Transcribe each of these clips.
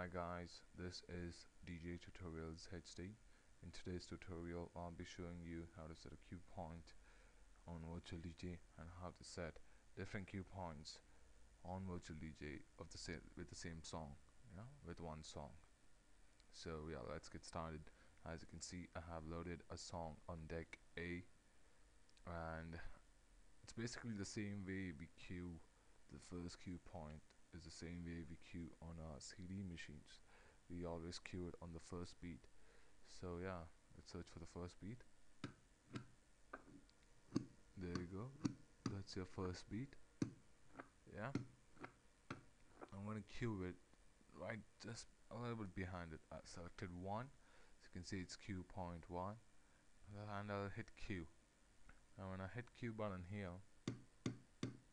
Hi guys, this is DJ Tutorials HD. In today's tutorial, I'll be showing you how to set a cue point on Virtual DJ and how to set different cue points on Virtual DJ of the same with the same song, yeah, with one song. So yeah, let's get started. As you can see, I have loaded a song on deck A, and it's basically the same way we cue the first cue point is the same way we cue on our CD machines. We always cue it on the first beat. So yeah let's search for the first beat. There you go. That's your first beat. Yeah. I'm gonna cue it right just a little bit behind it. I selected one. As you can see it's cue point one. And I'll hit Q and when I hit Q button here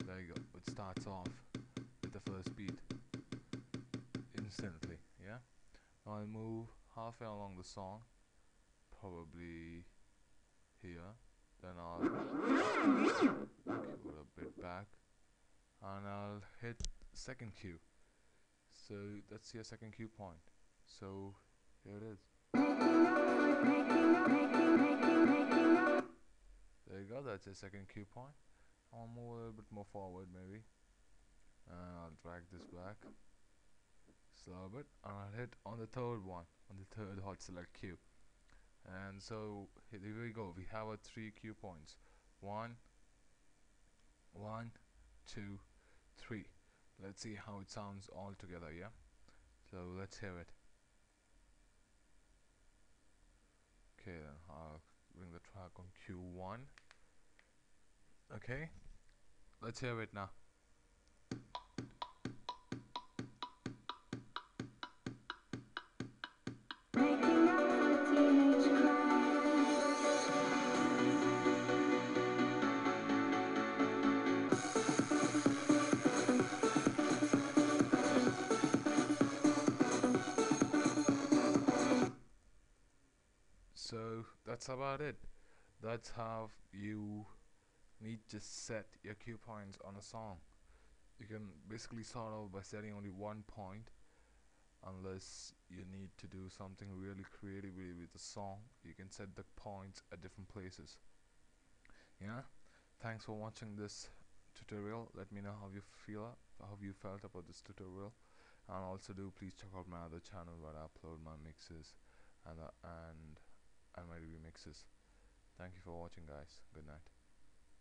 there you go. It starts off with the first beat instantly yeah? Now I'll move halfway along the song probably here then I'll it a bit back and I'll hit second cue so that's your second cue point. So here it is. There you go that's your second cue point. I'll move a little bit more forward maybe I'll drag this back. Slow bit and I'll hit on the third one on the third hot select cue and so here we go. We have our three cue points. One one two three. Let's see how it sounds all together yeah? So let's hear it. Okay then I'll bring the track on Q1 okay let's hear it now that's about it. That's how you need to set your cue points on a song. You can basically start by setting only one point unless you need to do something really creatively with the song. You can set the points at different places. Yeah? Thanks for watching this tutorial. Let me know how you feel how you felt about this tutorial. And also do please check out my other channel where I upload my mixes and uh, and and my remixes. Thank you for watching guys. Good night